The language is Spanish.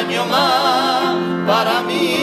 año más. Para mí